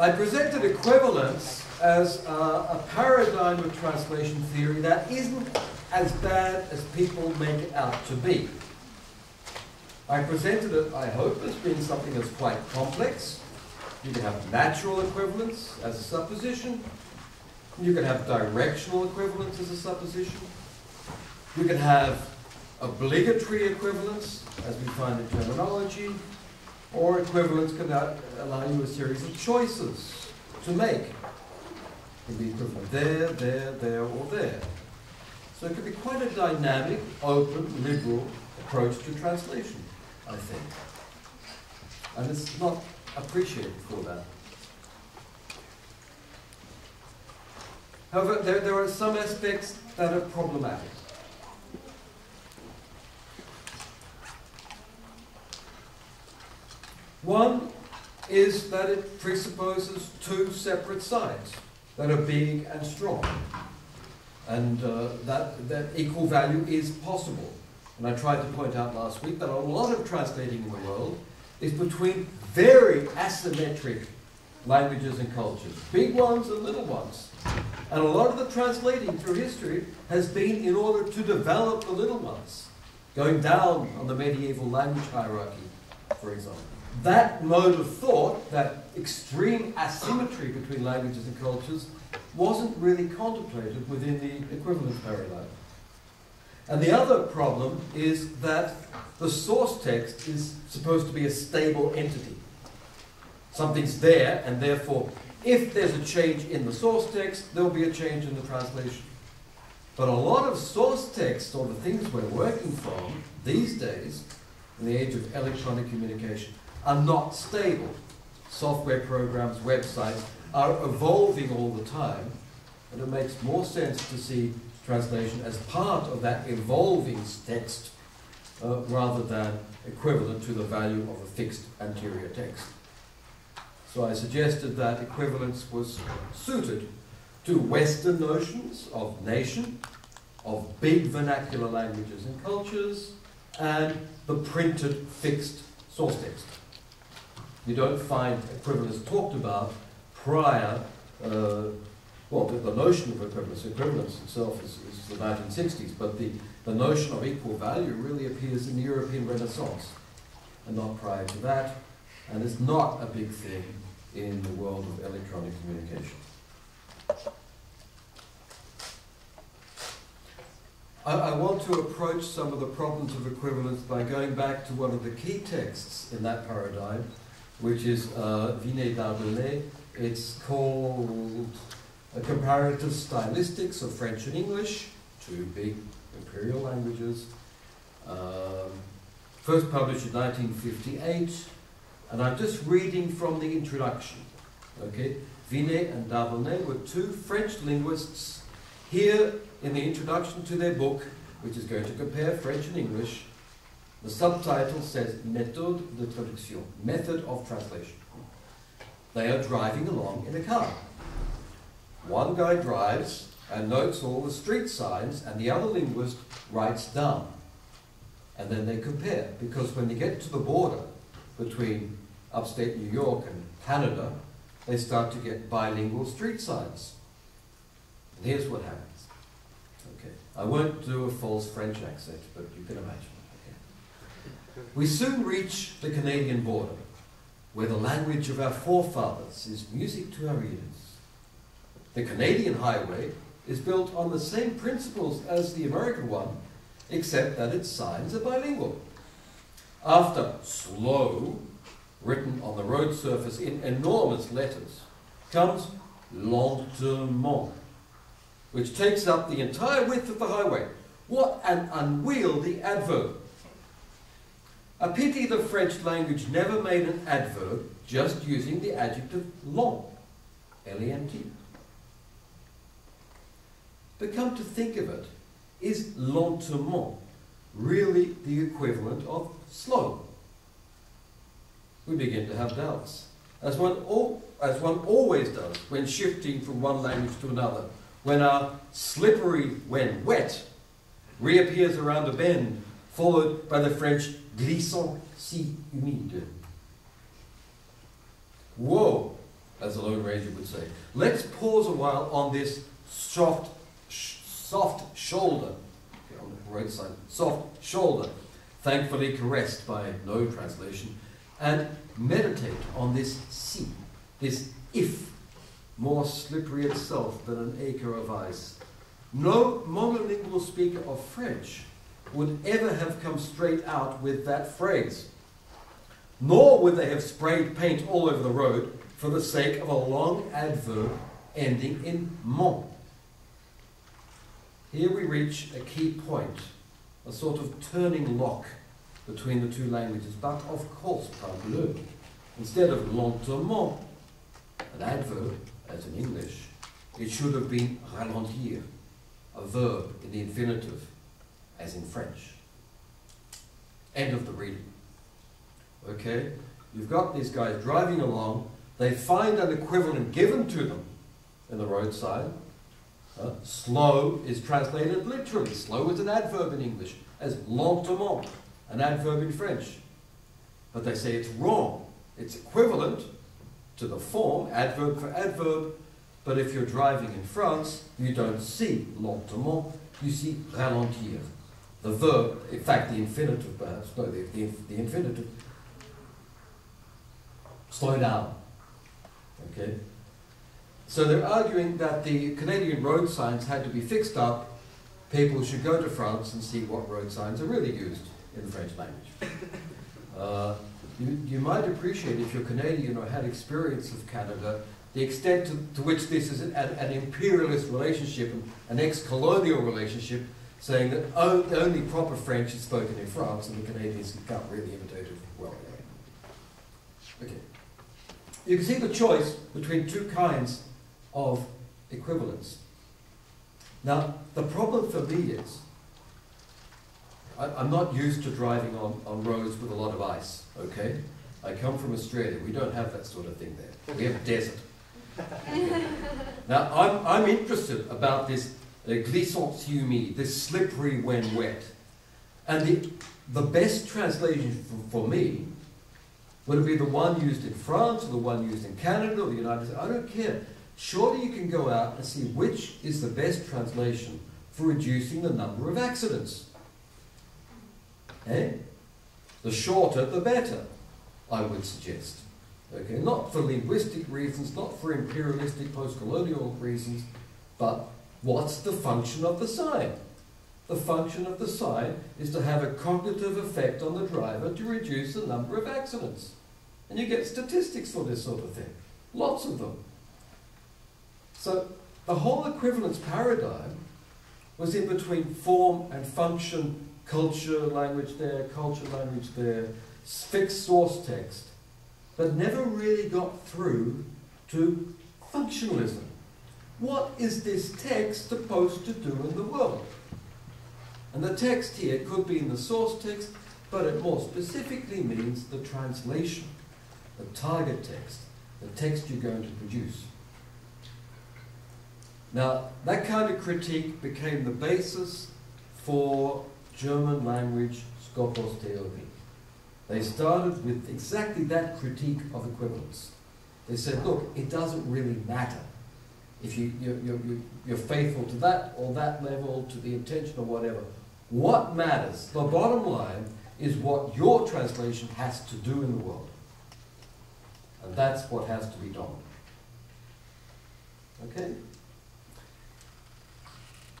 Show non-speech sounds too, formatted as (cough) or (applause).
I presented equivalence as a, paradigm of translation theory that isn't as bad as people make it out to be. I presented it, I hope, as being something that's quite complex. You can have natural equivalence as a supposition. You can have directional equivalence as a supposition. You can have obligatory equivalence, as we find in terminology, or equivalence can allow you a series of choices to make. It can be equivalent there, there, there, or there. So it can be quite a dynamic, open, liberal approach to translation, I think. And it's not appreciated for that. However, there, there are some aspects that are problematic. One is that it presupposes two separate sides that are big and strong, and uh, that, that equal value is possible. And I tried to point out last week that a lot of translating in the world is between very asymmetric languages and cultures, big ones and little ones. And a lot of the translating through history has been in order to develop the little ones, going down on the medieval language hierarchy, for example. That mode of thought, that extreme asymmetry between languages and cultures, wasn't really contemplated within the equivalent paradigm. And the other problem is that the source text is supposed to be a stable entity. Something's there, and therefore, if there's a change in the source text, there'll be a change in the translation. But a lot of source text, or the things we're working from these days, in the age of electronic communication, are not stable. Software programs, websites are evolving all the time, and it makes more sense to see translation as part of that evolving text uh, rather than equivalent to the value of a fixed anterior text. So I suggested that equivalence was suited to Western notions of nation, of big vernacular languages and cultures, and the printed fixed source text. You don't find equivalence talked about prior, uh, well, the, the, notion of equivalence, equivalence itself is, is the 1960s, but the, the notion of equal value really appears in the European Renaissance and not prior to that, and it's not a big thing in the world of electronic communication. I, I, want to approach some of the problems of equivalence by going back to one of the key texts in that paradigm, which is uh, Vinay Darbelnet. It's called A Comparative Stylistics of French and English, two big imperial languages. Um, first published in 1958, and I'm just reading from the introduction. Okay, Vinay and Darbelnet were two French linguists here in the introduction to their book, which is going to compare French and English. The subtitle says Méthode de traduction, method of translation. They are driving along in a car. One guy drives and notes all the street signs, and the other linguist writes down. And then they compare, because when they get to the border between upstate New York and Canada, they start to get bilingual street signs. And here's what happens. Okay, I won't do a false French accent, but you can imagine. We soon reach the Canadian border, where the language of our forefathers is music to our ears. The Canadian highway is built on the same principles as the American one, except that its signs are bilingual. After slow, written on the road surface in enormous letters, comes lentement, which takes up the entire width of the highway. What an unwieldy adverb! A pity the French language never made an adverb just using the adjective long, L-E-N-T. But come to think of it, is lentement really the equivalent of slow? We begin to have doubts, as one, al as one always does when shifting from one language to another, when our slippery when wet reappears around a bend, followed by the French glissant si humide. Whoa, as a Lone Ranger would say. Let's pause a while on this soft, sh soft shoulder, on the roadside, soft shoulder, thankfully caressed by no translation, and meditate on this si, this if, more slippery itself than an acre of ice. No monolingual speaker of French would ever have come straight out with that phrase. Nor would they have sprayed paint all over the road for the sake of a long adverb ending in mon. Here we reach a key point, a sort of turning lock between the two languages, but of course, parbleu. Instead of lentement, an adverb, as in English, it should have been ralentir, a verb in the infinitive, as in French. End of the reading. Okay? You've got these guys driving along, they find an equivalent given to them in the roadside. Uh, slow is translated literally. Slow is an adverb in English, as lentement, an adverb in French. But they say it's wrong. It's equivalent to the form, adverb for adverb, but if you're driving in France, you don't see lentement, you see ralentir. The verb, in fact, the infinitive perhaps, no, the, the, the infinitive, slow down. Okay? So they're arguing that the Canadian road signs had to be fixed up. People should go to France and see what road signs are really used in the French language. (laughs) Uh, you, you might appreciate if you're Canadian or had experience of Canada, the extent to, to which this is an, an imperialist relationship, an ex-colonial relationship, saying that oh, the only proper French is spoken in France and the Canadians can't really imitate it well. Okay. You can see the choice between two kinds of equivalence. Now, the problem for me is, I, am not used to driving on, on roads with a lot of ice, okay? I come from Australia. We don't have that sort of thing there. We have desert. (laughs) Now, I'm, I'm interested about this uh, glissant humide, this slippery when wet. And the, the best translation for, for me would it be the one used in France or the one used in Canada or the United States? I don't care. Surely you can go out and see which is the best translation for reducing the number of accidents. Eh? The shorter, the better, I would suggest. Okay, not for linguistic reasons, not for imperialistic post-colonial reasons, but what's the function of the sign? The function of the sign is to have a cognitive effect on the driver to reduce the number of accidents. And you get statistics for this sort of thing. Lots of them. So the whole equivalence paradigm was in between form and function, culture, language there, culture, language there, fixed source text, but never really got through to functionalism. What is this text supposed to do in the world? And the text here could be in the source text, but it more specifically means the translation the target text, the text you're going to produce. Now, that kind of critique became the basis for German language Skopos theory. They started with exactly that critique of equivalence. They said, look, it doesn't really matter if you, you're, you're, you're faithful to that or that level, to the intention or whatever. What matters, the bottom line, is what your translation has to do in the world. And that's what has to be done. Okay?